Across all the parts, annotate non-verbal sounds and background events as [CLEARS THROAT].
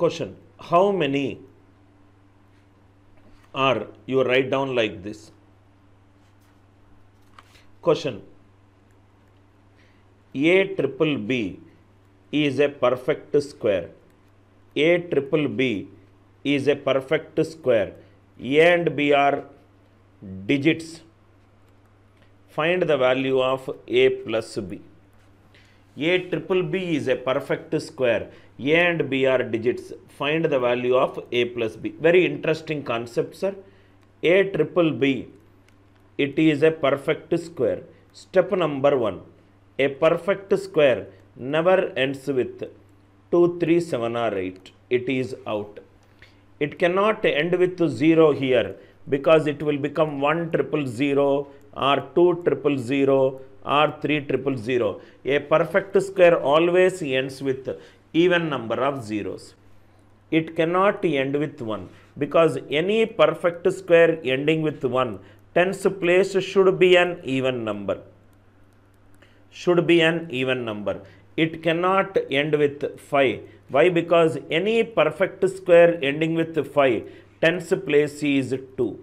Question How many are you write down like this? Question A triple B is a perfect square. A triple B is a perfect square. A and B are digits. Find the value of A plus B. A triple B is a perfect square. A and B are digits. Find the value of A plus B. Very interesting concept, sir. A triple B, it is a perfect square. Step number one. A perfect square never ends with 2, 3, 7 or 8. It is out. It cannot end with 0 here because it will become 1 triple 0 or 2 triple 0 or 3 triple 0. A perfect square always ends with even number of zeros. It cannot end with 1 because any perfect square ending with 1 tens place should be an even number. Should be an even number. It cannot end with 5. Why? Because any perfect square ending with 5 tens place is 2.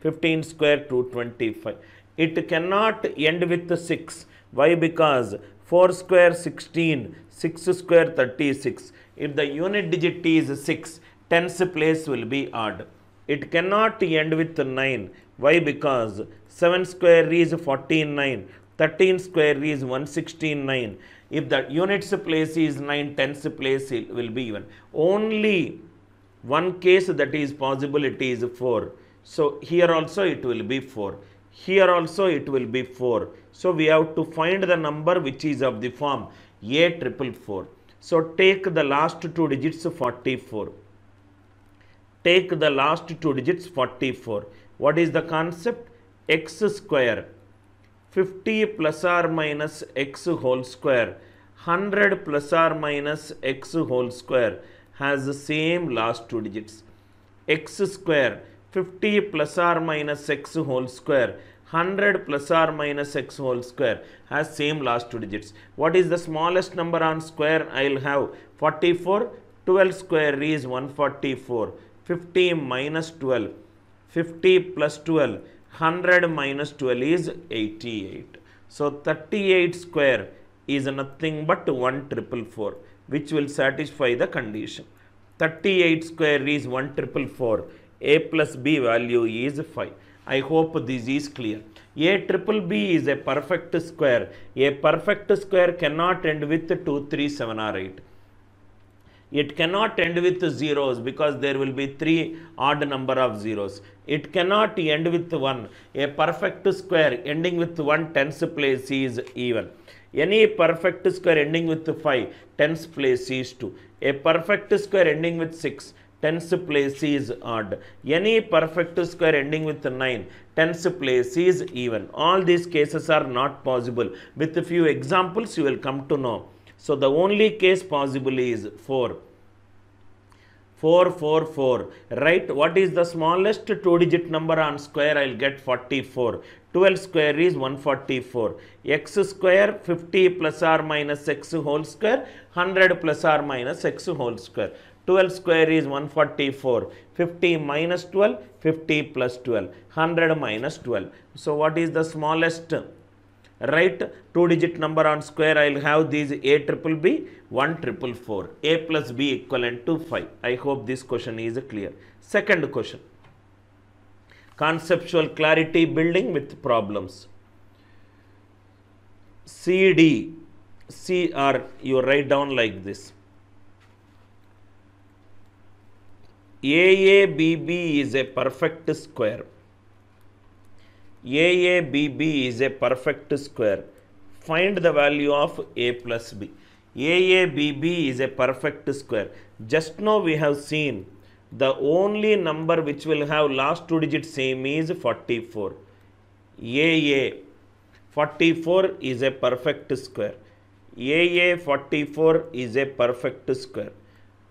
15 square 225. It cannot end with 6. Why? Because 4 square 16, 6 square 36. If the unit digit is 6, tens place will be odd. It cannot end with 9. Why? Because 7 square is 49, 13 square is 169. If the units place is 9, tens place will be even. Only one case that is possible, it is 4. So here also it will be 4. Here also it will be 4. So we have to find the number which is of the form A triple 4. So take the last two digits 44. Take the last two digits 44. What is the concept? x square 50 plus or minus x whole square 100 plus or minus x whole square has the same last two digits. x square 50 plus or minus x whole square 100 plus or minus x whole square has same last two digits. What is the smallest number on square? I will have 44. 12 square is 144. 50 minus 12. 50 plus 12. 100 minus 12 is 88. So 38 square is nothing but 1 triple 4 which will satisfy the condition. 38 square is 1 triple 4. A plus B value is 5. I hope this is clear. A triple B is a perfect square. A perfect square cannot end with 2, 3, 7 or 8. It cannot end with zeros because there will be three odd number of zeros. It cannot end with 1. A perfect square ending with 1 tens place is even. Any perfect square ending with 5 tens place is 2. A perfect square ending with 6 tens place is odd. Any perfect square ending with 9 tens place is even. All these cases are not possible. With a few examples you will come to know. So the only case possible is 4. 4, 4, 4. Right? What is the smallest two digit number on square? I will get 44. 12 square is 144. x square 50 plus or minus x whole square 100 plus or minus x whole square. 12 square is 144. 50 minus 12, 50 plus 12. 100 minus 12. So what is the smallest? Right two digit number on square I will have these a triple b 1 triple 4 a plus b equivalent to 5 I hope this question is clear. Second question. Conceptual clarity building with problems. CD C or you write down like this AABB is a perfect square AABB is a perfect square. Find the value of A plus B. AABB is a perfect square. Just now we have seen the only number which will have last two digits same is 44. AA 44 is a perfect square. AA 44 is a perfect square.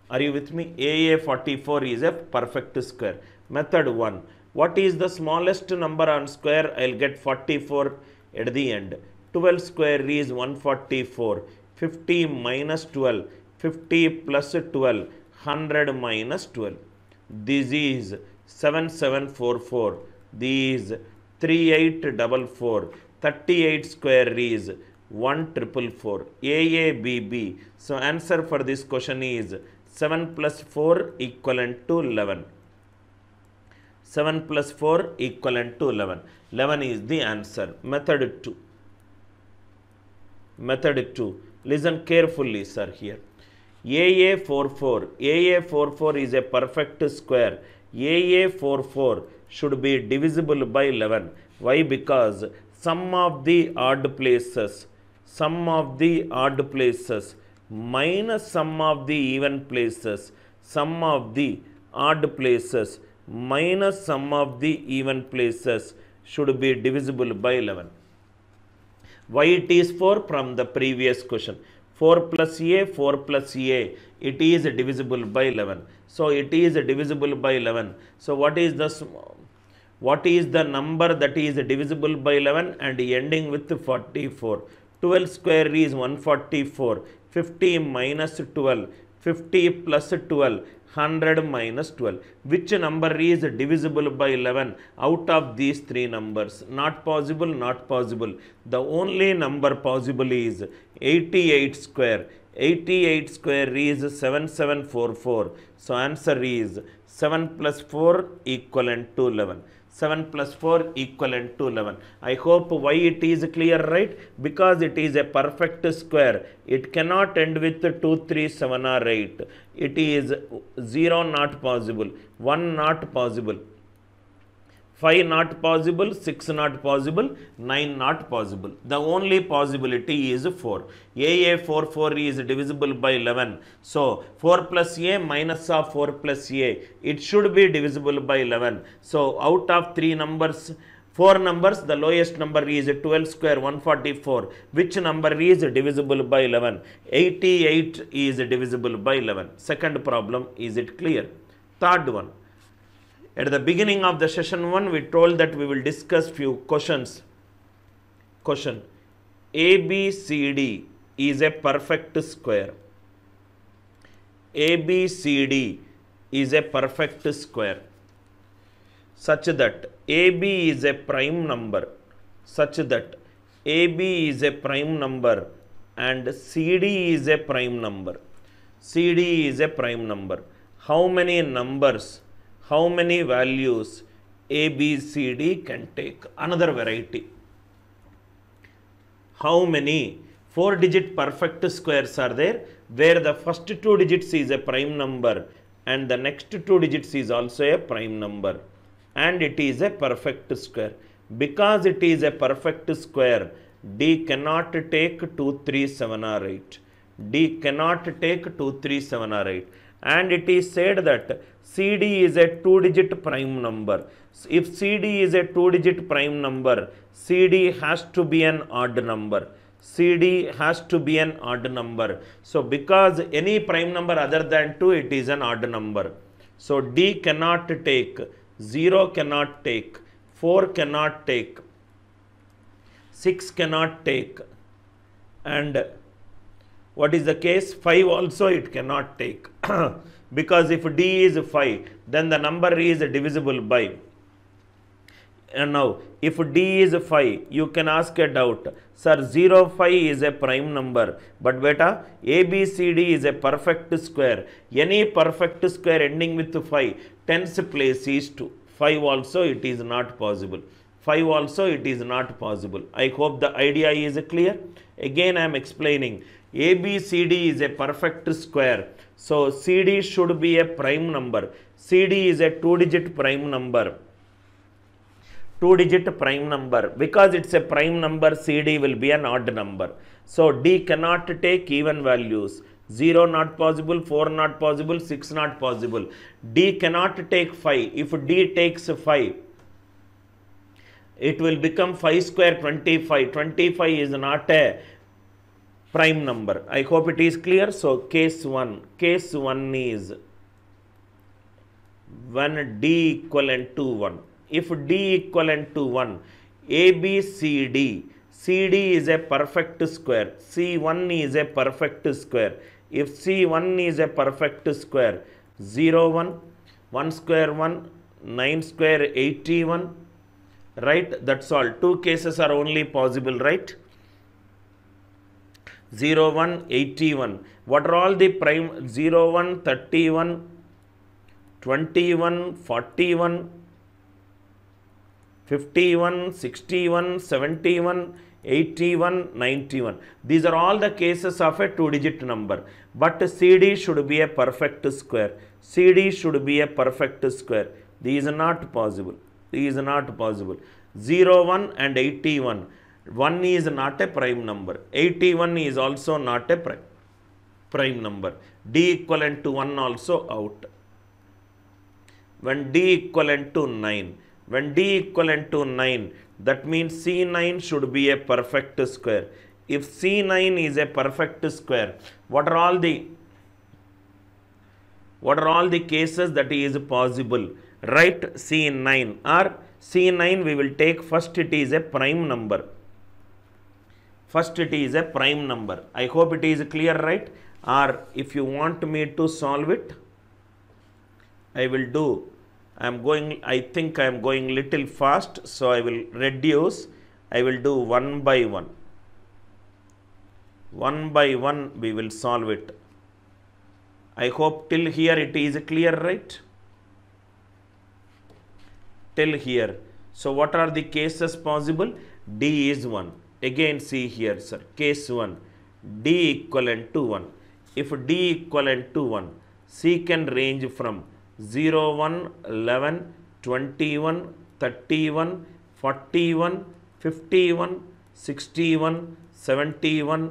Are you with me? AA 44 is a perfect square. Method 1 what is the smallest number on square? I will get 44 at the end. 12 square is 144. 50 minus 12. 50 plus 12. 100 minus 12. This is 7744. This is 3844. 38 square is 1444. AABB. So answer for this question is 7 plus 4 equivalent to 11. 7 plus 4 equivalent to 11. 11 is the answer. Method 2. Method 2. Listen carefully, sir, here. AA44. AA44 is a perfect square. AA44 should be divisible by 11. Why? Because sum of the odd places, sum of the odd places minus sum of the even places, sum of the odd places minus sum of the even places should be divisible by 11. Why it is 4 from the previous question. 4 plus a, 4 plus a, it is divisible by 11. So it is divisible by 11. So what is the what is the number that is divisible by 11 and ending with 44? 12 square is 144. 50 minus 12. 50 plus 12. 100 minus 12. Which number is divisible by 11 out of these three numbers? Not possible, not possible. The only number possible is 88 square. 88 square is 7744. So answer is 7 plus 4 equivalent to 11. 7 plus 4 equivalent to 11. I hope why it is clear, right? Because it is a perfect square. It cannot end with 2, 3, 7 or 8. It is 0 not possible, 1 not possible. 5 not possible, 6 not possible, 9 not possible. The only possibility is 4. AA 4 4 is divisible by 11. So 4 plus A minus of 4 plus A, it should be divisible by 11. So out of 3 numbers, 4 numbers, the lowest number is 12 square 144. Which number is divisible by 11? 88 is divisible by 11. Second problem, is it clear? Third one. At the beginning of the session 1, we told that we will discuss few questions. Question ABCD is a perfect square. ABCD is a perfect square such that AB is a prime number such that AB is a prime number and CD is a prime number. CD is a prime number. How many numbers how many values A, B, C, D can take another variety. How many 4 digit perfect squares are there where the first 2 digits is a prime number and the next 2 digits is also a prime number and it is a perfect square. Because it is a perfect square, D cannot take 2, 3, 7 or 8. D cannot take 2, 3, 7 or 8 and it is said that CD is a two digit prime number. If CD is a two digit prime number, CD has to be an odd number. CD has to be an odd number. So because any prime number other than 2, it is an odd number. So D cannot take, 0 cannot take, 4 cannot take, 6 cannot take and what is the case? 5 also it cannot take. [CLEARS THROAT] because if D is 5, then the number is divisible by. And now, if D is 5, you can ask a doubt. Sir, 0, 5 is a prime number. But beta, ABCD is a perfect square. Any perfect square ending with 5, tens place is 2. 5 also it is not possible. 5 also it is not possible. I hope the idea is clear. Again I am explaining. ABCD is a perfect square. So CD should be a prime number. CD is a two digit prime number. Two digit prime number. Because it's a prime number, CD will be an odd number. So D cannot take even values. 0 not possible, 4 not possible, 6 not possible. D cannot take 5. If D takes 5, it will become 5 square 25. 25 is not a prime number. I hope it is clear. So, case 1, case 1 is when D equivalent to 1. If D equivalent to 1, ABCD, CD is a perfect square, C1 is a perfect square. If C1 is a perfect square, 0, 1, 1 square 1, 9 square 81, right? That's all. Two cases are only possible, right? 0, 1, 81. What are all the prime 0, 1, 31, 21, 41, 51, 61, 71, 81, 91. These are all the cases of a two digit number. But CD should be a perfect square. CD should be a perfect square. These are not possible. These are not possible. 0, 1 and 81. 1 is not a prime number. 81 is also not a prime, prime number. D equivalent to 1 also out. When D equivalent to 9. When D equivalent to 9, that means C9 should be a perfect square. If C9 is a perfect square, what are all the what are all the cases that is possible? Write C9 or C9 we will take first it is a prime number. First it is a prime number. I hope it is clear right or if you want me to solve it, I will do I am going, I think I am going little fast, so I will reduce, I will do one by one. One by one we will solve it. I hope till here it is clear, right? Till here. So what are the cases possible? D is 1. Again see here, sir. Case 1. D equivalent to 1. If D equivalent to 1, C can range from 0, 1, 11, 21, 31, 41, 51, 61, 71,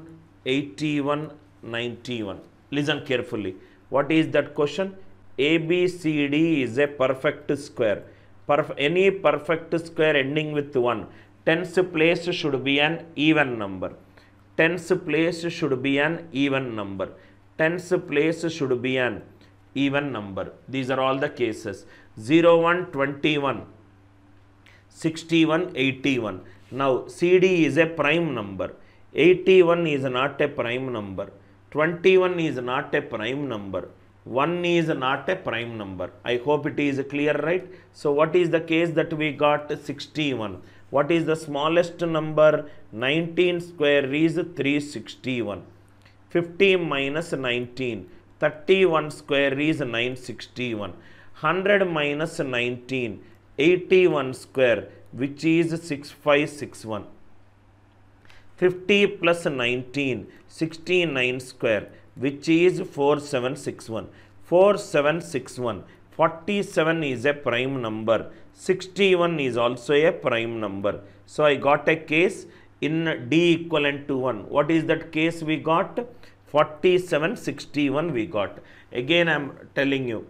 81, 91. Listen carefully. What is that question? ABCD is a perfect square. Perf any perfect square ending with 1. Tens place should be an even number. Tens place should be an even number. Tens place should be an even number. These are all the cases. 0, 1, 21, 61, 81. Now, CD is a prime number. 81 is not a prime number. 21 is not a prime number. 1 is not a prime number. I hope it is clear, right? So, what is the case that we got 61? What is the smallest number? 19 square is 361. 50 minus 19. 31 square is 961. 100 minus 19, 81 square which is 6561. 50 plus 19, 69 square which is 4761. 4761. 47 is a prime number. 61 is also a prime number. So I got a case in D equivalent to 1. What is that case we got? 47, 61 we got. Again I am telling you,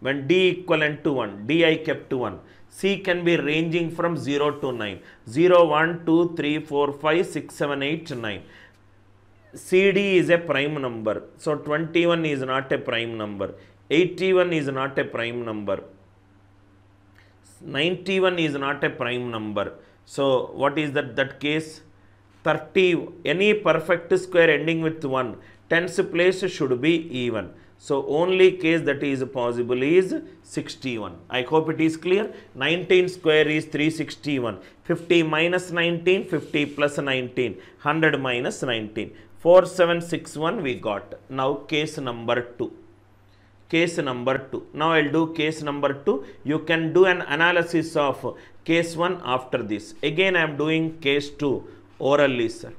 when D equivalent to 1, D I kept to 1, C can be ranging from 0 to 9. 0, 1, 2, 3, 4, 5, 6, 7, 8, 9. CD is a prime number. So 21 is not a prime number. 81 is not a prime number. 91 is not a prime number. So what is that, that case? 30, any perfect square ending with 1 tens place should be even. So only case that is possible is 61. I hope it is clear. 19 square is 361. 50 minus 19, 50 plus 19, 100 minus 19. 4761 we got. Now case number 2. Case number 2. Now I will do case number 2. You can do an analysis of case 1 after this. Again I am doing case 2 orally sir.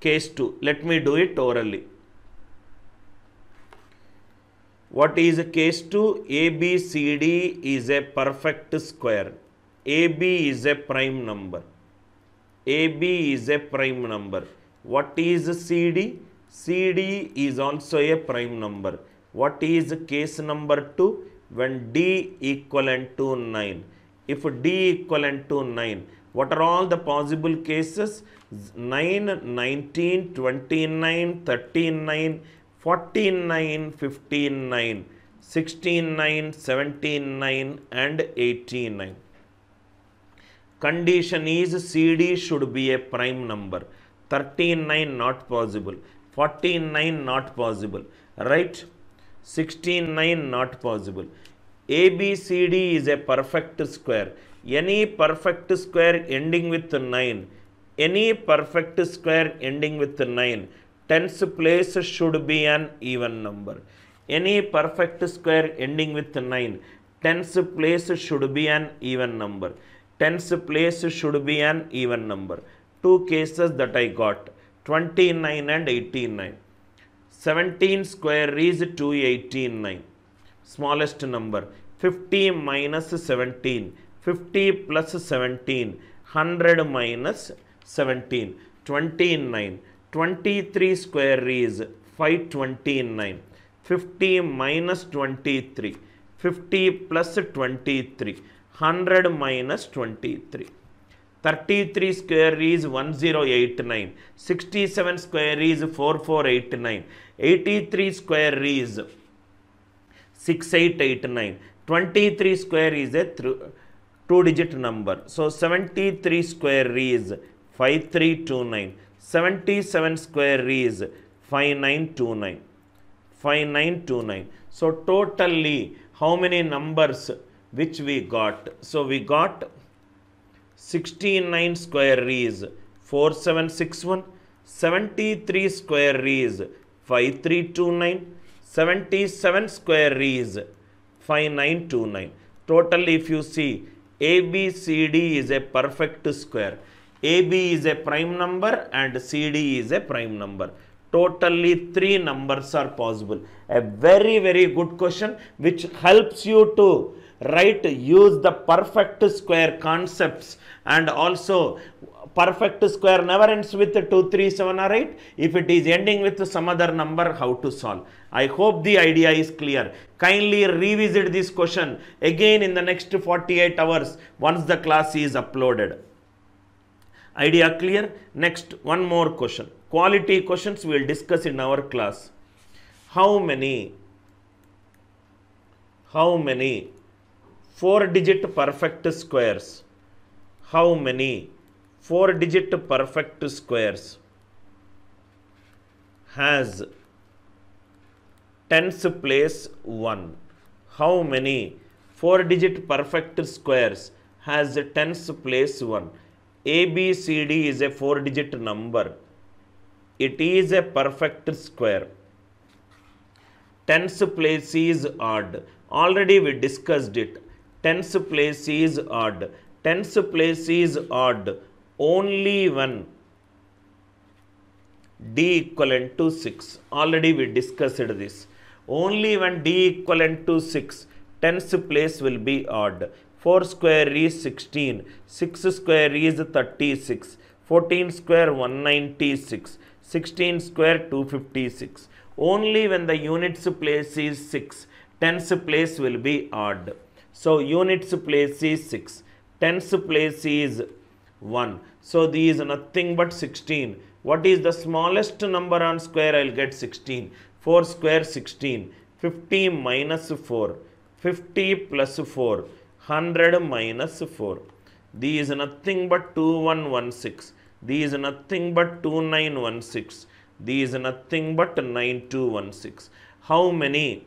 Case 2. Let me do it orally. What is case 2? ABCD is a perfect square. AB is a prime number. AB is a prime number. What is CD? CD is also a prime number. What is case number 2? When D equivalent to 9. If D equivalent to 9, what are all the possible cases? 9, 19, 29, 39, 49, 59, 16, 9, 17, 9 and 18, 9. Condition is CD should be a prime number. 39 not possible. 49 not possible. Right? 16, 9 not possible. ABCD is a perfect square. Any perfect square ending with 9, any perfect square ending with 9, tens place should be an even number. Any perfect square ending with 9, tens place should be an even number. Tens place should be an even number. Two cases that I got 29 and 89. 17 square is 289 smallest number 50 minus 17 50 plus 17 100 minus 17 29 23 square is 529 50 minus 23 50 plus 23 100 minus 23 33 square is 1089 67 square is 4489 83 square is 6889 23 square is a two digit number. So 73 square is 5329 77 square is 5929 5929 so totally how many numbers which we got? So we got 69 square is 4761 73 square is 5329 77 square is 5929 total if you see ABCD is a perfect square. AB is a prime number and CD is a prime number. Totally three numbers are possible. A very very good question which helps you to write use the perfect square concepts and also perfect square never ends with 2 3 7 or 8 if it is ending with some other number how to solve? I hope the idea is clear. Kindly revisit this question again in the next 48 hours once the class is uploaded. Idea clear? Next one more question. Quality questions we will discuss in our class. How many how many four digit perfect squares how many? Four digit perfect squares. Has tens place 1 how many? Four digit perfect squares has tens place 1 abcd is a four digit number. It is a perfect square. Tens place is odd. Already we discussed it. Tens place is odd tens place is odd. Only when d equivalent to 6 already we discussed this. Only when d equivalent to 6 tens place will be odd. 4 square is 16 6 square is 36 14 square 196 16 square 256 only when the units place is 6 tens place will be odd. So units place is 6 tens place is 1. So these is nothing but 16. What is the smallest number on square? I will get 16. 4 square 16. 50 minus 4. 50 plus 4. 100 minus 4. These is nothing but 2116. These is nothing but 2916. These is nothing but 9216. How many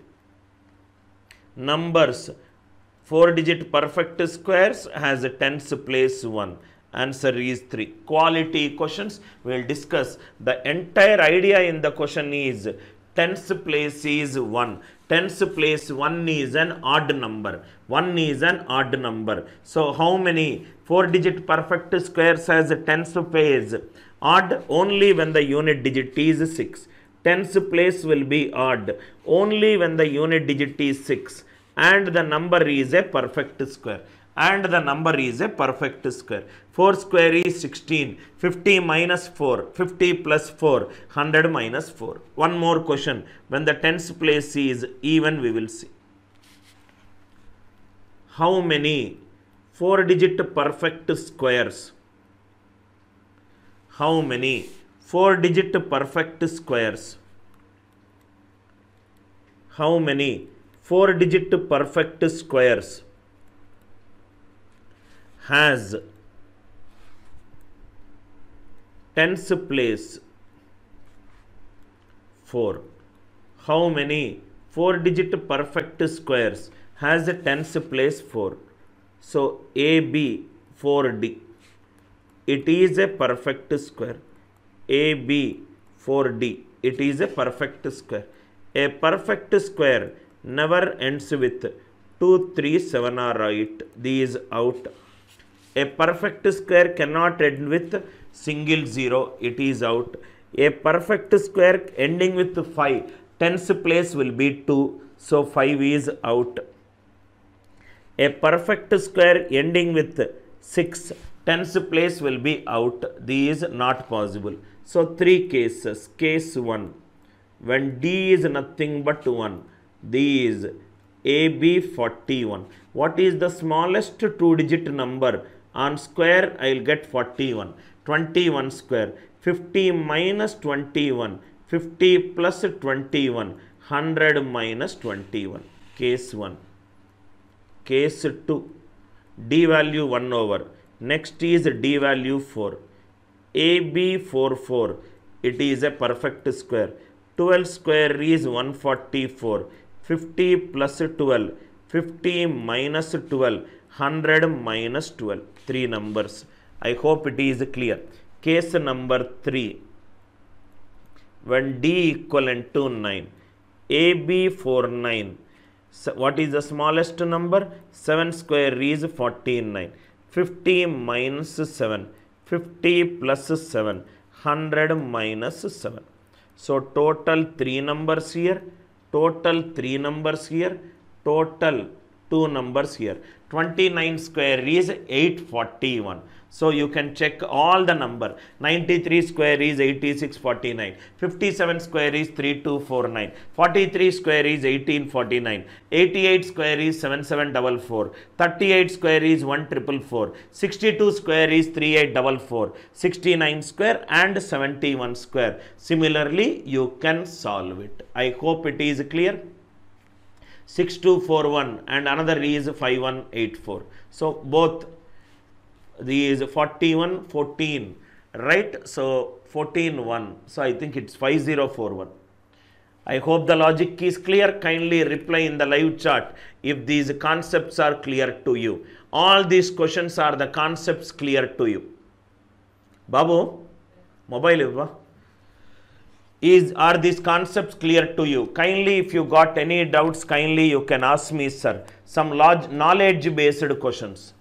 numbers 4 digit perfect squares has a tens place 1? Answer is 3. Quality questions we will discuss. The entire idea in the question is tens place is 1. Tens place 1 is an odd number. 1 is an odd number. So how many 4 digit perfect squares has a tens place? Odd only when the unit digit is 6. Tens place will be odd only when the unit digit is 6 and the number is a perfect square and the number is a perfect square. 4 square is 16, 50 minus 4, 50 plus 4, 100 minus 4. One more question, when the tens place is even we will see. How many 4 digit perfect squares? How many 4 digit perfect squares? How many 4 digit perfect squares? has tens place 4. How many 4 digit perfect squares has a tens place 4 so ab 4d it is a perfect square ab 4d it is a perfect square a perfect square never ends with 2 3 7 are right. These out. A perfect square cannot end with single zero. It is out. A perfect square ending with 5 tens place will be 2 so 5 is out. A perfect square ending with 6 tens place will be out. These not possible. So three cases. Case 1 when d is nothing but 1 these ab 41 what is the smallest two digit number on square? I will get 41 21 square. 50 minus 21 50 plus 21 100 minus 21 case 1 case 2 d value 1 over. Next is d value 4 ab 44 it is a perfect square. 12 square is 144 50 plus 12 50 minus 12 100 minus 12 three numbers. I hope it is clear. Case number 3 when d equivalent to 9 ab 49 so what is the smallest number? 7 square is 49 50 minus 7 50 plus 7 100 minus 7 so total 3 numbers here total 3 numbers here. Total 2 numbers here. 29 square is 841 so you can check all the number. 93 square is 8649 57 square is 3249 43 square is 1849 88 square is 7744 38 square is 1444 62 square is 3844 69 square and 71 square. Similarly you can solve it. I hope it is clear. 6241 and another is 5184 so both these 41 14 right? So 14 1 so i think it's 5041 i hope the logic is clear. Kindly reply in the live chat if these concepts are clear to you. All these questions are the concepts clear to you. Babu mobile is are these concepts clear to you? Kindly if you got any doubts kindly you can ask me sir. Some large knowledge based questions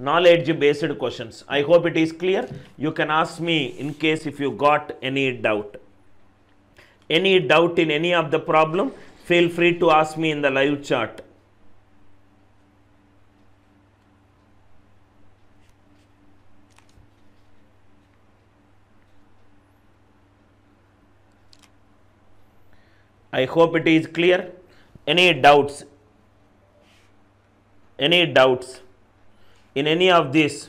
knowledge based questions. I hope it is clear. You can ask me in case if you got any doubt. Any doubt in any of the problem feel free to ask me in the live chat. I hope it is clear. Any doubts? Any doubts in any of these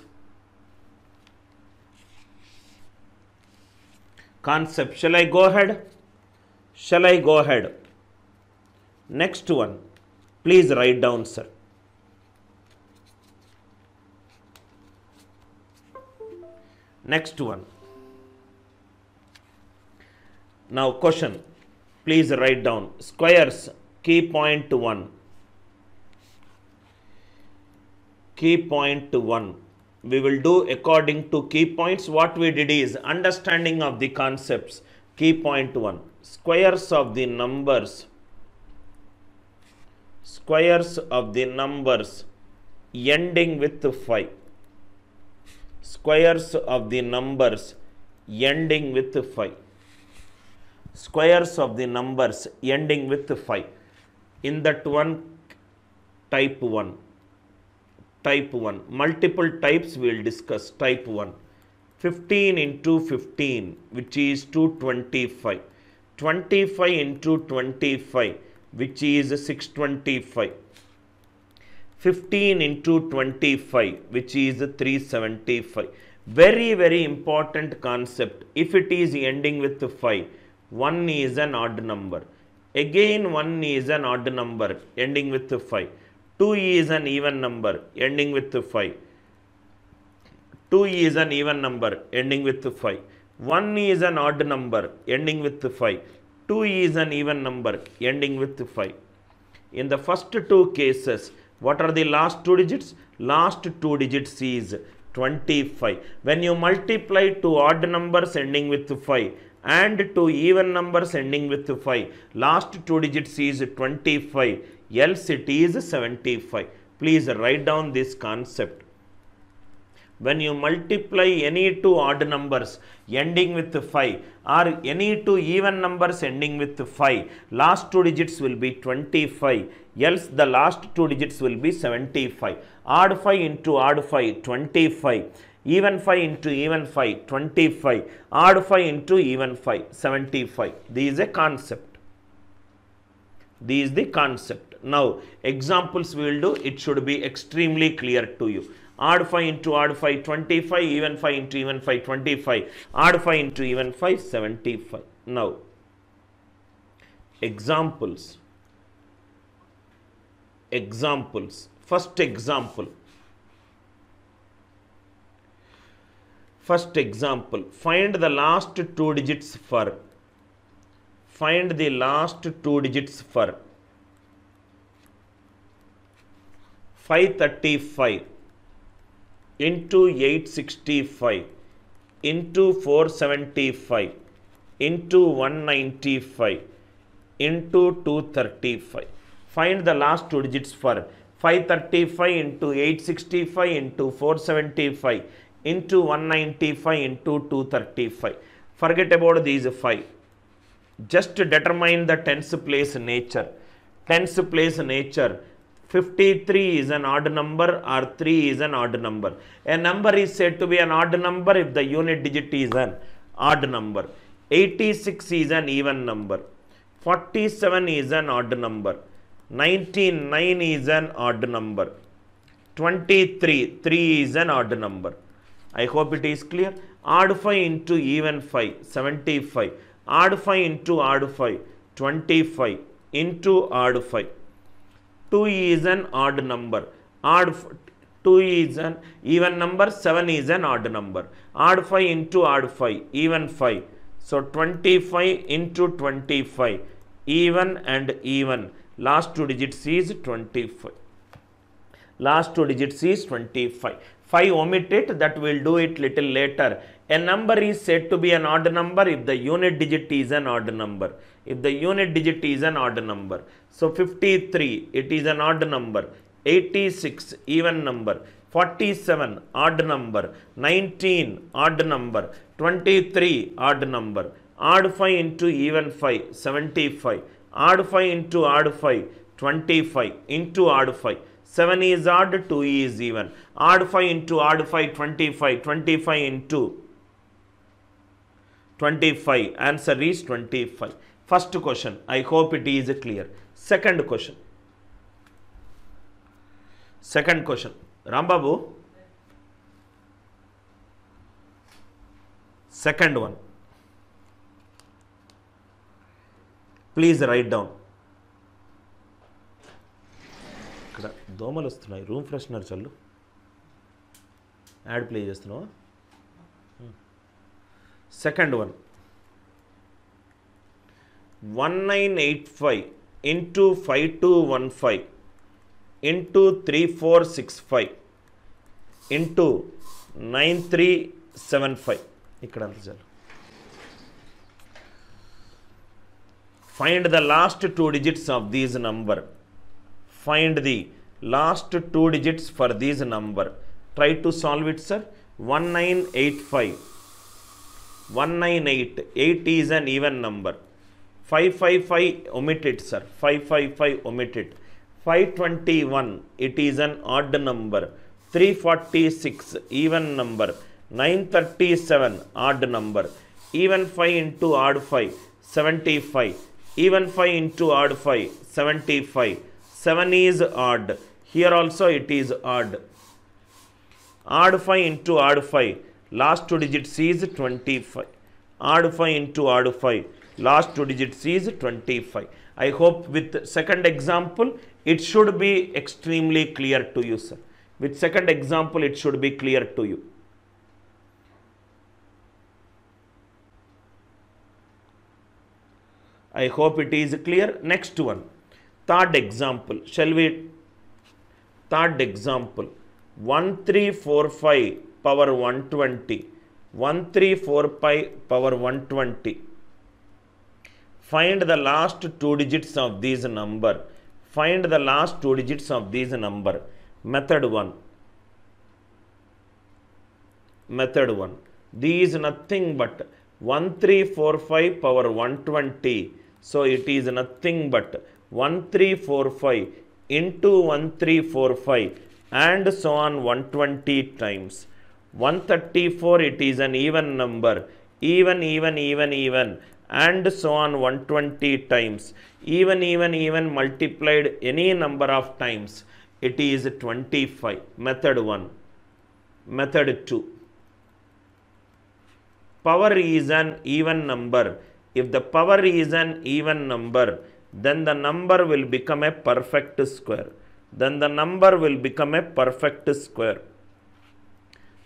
concepts? Shall I go ahead? Shall I go ahead? Next one. Please write down, sir. Next one. Now, question please write down squares key point 1 key point 1 we will do according to key points. What we did is understanding of the concepts. Key point 1 squares of the numbers. Squares of the numbers ending with 5 squares of the numbers ending with 5 squares of the numbers ending with 5 in that one type 1 type 1 multiple types we will discuss. Type 1 15 into 15 which is 225 25 into 25 which is 625 15 into 25 which is 375 very very important concept. If it is ending with 5 1 is an odd number. Again 1 is an odd number ending with 5. 2 is an even number ending with 5. 2 is an even number ending with 5. 1 is an odd number ending with 5. 2 is an even number ending with 5. In the first two cases, what are the last two digits? Last two digits is 25. When you multiply two odd numbers ending with 5 and two even numbers ending with 5, last two digits is 25, else it is 75. Please write down this concept. When you multiply any two odd numbers ending with 5 or any two even numbers ending with 5 last two digits will be 25 else the last two digits will be 75 odd 5 into odd 5 25 even 5 into even 5 25 odd 5 into even 5 75 this is a concept. This is the concept now examples we will do it should be extremely clear to you. Odd 5 into odd 5 25 even 5 into even 5 25 odd 5 into even 5 75 now examples. Examples. First example. First example. Find the last two digits for. Find the last two digits for 535 into 865 into 475 into 195 into 235. Find the last two digits for 535 into 865 into 475 into 195 into 235. Forget about these 5. Just determine the tens place nature. Tens place nature 53 is an odd number or 3 is an odd number. A number is said to be an odd number if the unit digit is an odd number. 86 is an even number. 47 is an odd number. 99 is an odd number. 23, 3 is an odd number. I hope it is clear. Odd 5 into even 5, 75. Odd 5 into odd 5, 25 into odd 5. 2 is an odd number. Odd 2 is an even number, 7 is an odd number. Odd 5 into odd 5, even 5. So 25 into 25, even and even. Last two digits is 25. Last two digits is 25. 5 omit it, that will do it little later. A number is said to be an odd number if the unit digit is an odd number. If the unit digit is an odd number. So 53, it is an odd number. 86, even number. 47, odd number. 19, odd number. 23, odd number. Odd 5 into even 5, 75. Odd 5 into odd 5, 25 into odd 5. 7 is odd, 2 is even. Odd 5 into odd 5, 25. 25 into 25. Answer is 25. First question I hope it is clear second question second question Rambabu second one please write down ఇక్కడ దోమలు వస్తున్నాయి. Room freshener చల్లు. Ad play చేస్తున్నావా? Hmm. Second one one nine eight five into five two one five into three four six five into nine three seven five ఇక్కడ అంత చాలు find the last two digits of these number find the last two digits for this number try to solve it sir 1985 198 8 is an even number 555 omit it sir 555 omit it 521 it is an odd number. 346 even number. 937 odd number. Even 5 into odd 5 75 even 5 into odd 5 75 7 is odd. Here also it is odd. Odd 5 into odd 5 last two digits is 25 odd 5 into odd 5 last two digits is 25 i hope with second example it should be extremely clear to you sir with second example it should be clear to you I hope it is clear. Next one, third example. Shall we? Third example. 1345 power 120. 1345 power 120. Find the last two digits of these number. Find the last two digits of these number. Method 1. Method 1. These nothing but 1345 power 120 so it is nothing but 1345 into 1345 and so on 120 times. 134 it is an even number, even, even, even, even and so on 120 times. Even, even, even multiplied any number of times. It is 25. Method 1. Method 2. Power is an even number if the power is an even number, then the number will become a perfect square. Then the number will become a perfect square.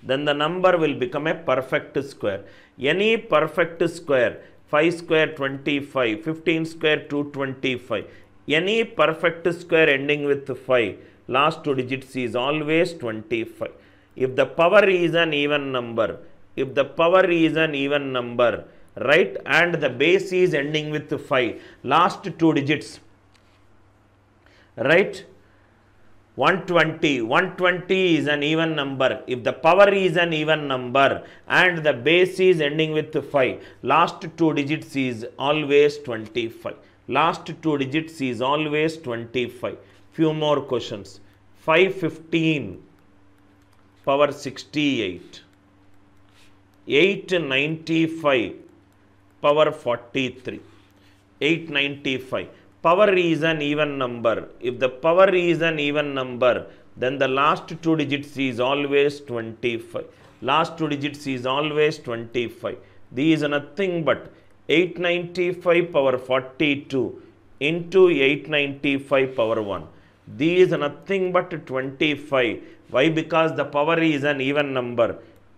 Then the number will become a perfect square. Any perfect square, 5 square 25, 15 square 225. Any perfect square ending with 5, last two digits is always 25. If the power is an even number, if the power is an even number, right and the base is ending with 5 last two digits right 120 120 is an even number. If the power is an even number and the base is ending with 5 last two digits is always 25 last two digits is always 25 few more questions. 515 power 68 895 power 43 895 power is an even number. If the power is an even number then the last two digits is always 25 last two digits is always 25 these are nothing but 895 power 42 into 895 power 1 these are nothing but 25 why? Because the power is an even number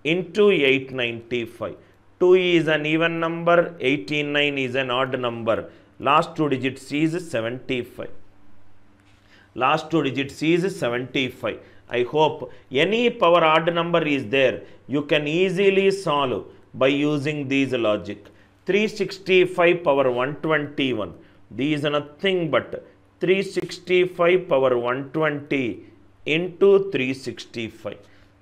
into 895 2 is an even number, 89 is an odd number. Last two digits is 75. Last two digits is 75. I hope any power odd number is there. You can easily solve by using these logic. 365 power 121. These are nothing but 365 power 120 into 365.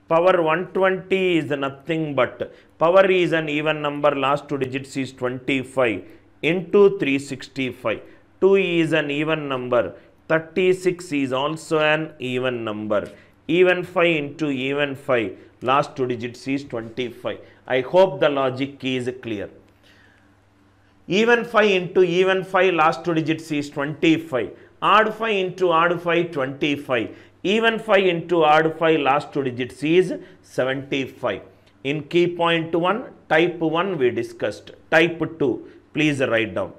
Power 120 is nothing but power is an even number last two digits is 25 into 365. 2 is an even number 36 is also an even number. Even 5 into even 5 last two digits is 25. I hope the logic is clear. Even 5 into even 5 last two digits is 25. Odd 5 into odd 5 25 even 5 into odd 5 last two digits is 75. In key point 1, type 1 we discussed. Type 2, please write down.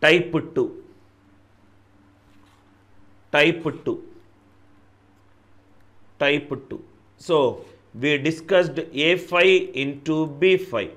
Type 2. Type 2. Type 2. So, we discussed A5 into B5.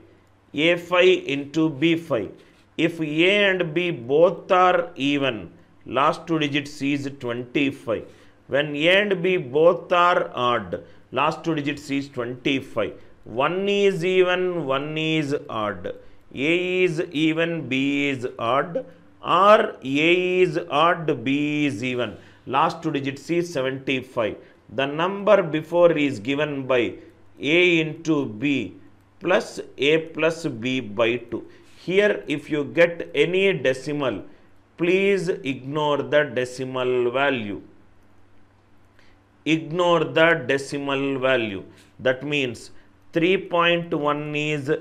A5 into B5. If A and B both are even, last two digits is 25. When A and B both are odd, last two digits is 25. One is even, one is odd. A is even, B is odd or A is odd, B is even. Last two digits is 75. The number before is given by A into B plus A plus B by 2. Here if you get any decimal, please ignore the decimal value. Ignore the decimal value. That means 3.1 is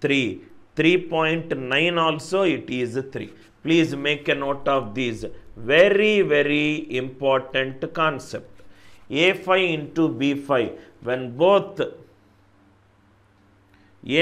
3. 3.9 also it is 3. Please make a note of this very very important concept. A5 into B5 when both A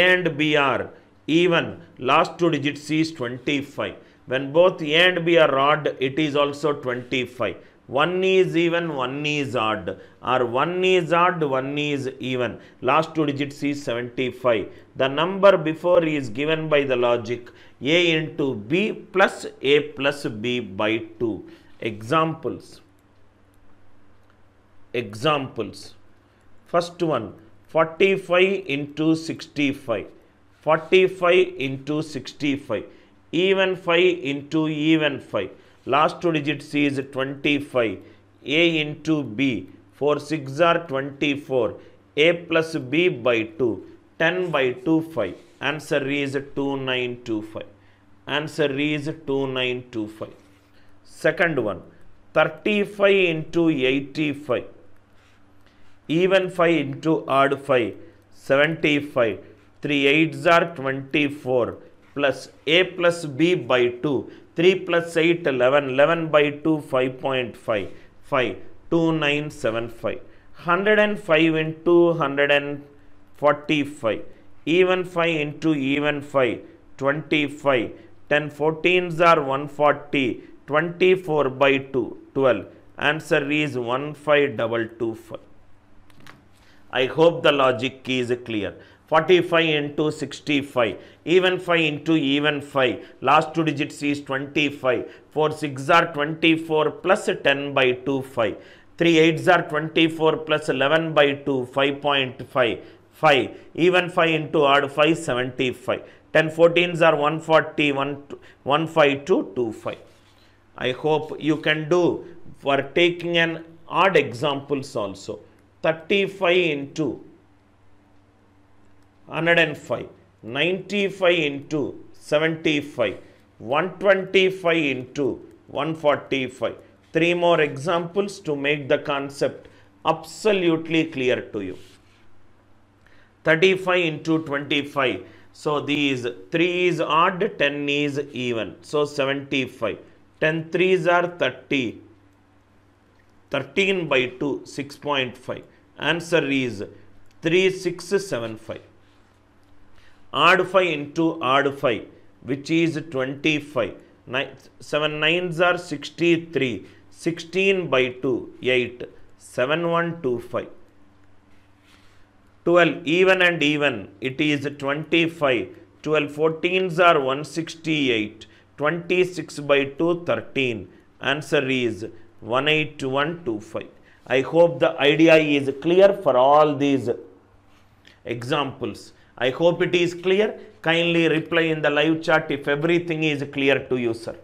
and B are even last two digits is 25 when both A and B are odd, it is also 25. 1 is even, 1 is odd, or 1 is odd, 1 is even. Last two digits is 75. The number before is given by the logic a into b plus a plus b by 2. Examples. Examples. First one 45 into 65. 45 into 65. Even 5 into even 5 Last two digits is 25. A into B. 4 6 are 24. A plus B by 2. 10 by 2 5. Answer is 2925. Answer is 2925. Second one. 35 into 85. Even 5 into odd 5. 75. 3 8s are 24 plus A plus B by 2 3 plus 8, 11, 11 by 2, 5.5, 5, 2975. 105 into 145, even 5 into even 5, 25, 10 14s are 140, 24 by 2, 12. Answer is 15225. I hope the logic is clear. 45 into 65 even 5 into even 5 last two digits is 25 4 6 are 24 plus 10 by 2 5 3 8s are 24 plus 11 by 2 5.5 5 even 5 into odd 5 75 10 14s are 140 1 152 25 I hope you can do for taking an odd examples also. 35 into 105, 95 into 75, 125 into 145. Three more examples to make the concept absolutely clear to you. 35 into 25. So these 3 is odd, 10 is even. So 75. 10 3s are 30. 13 by 2, 6.5. Answer is 3675 odd 5 into odd 5 which is 25 Nine, 7 nines are 63 16 by 2 8 7 1 2 5. 12 even and even it is 25 12 14s are 168 26 by 2 13 answer is 18125 i hope the idea is clear for all these examples I hope it is clear. Kindly reply in the live chat if everything is clear to you, sir.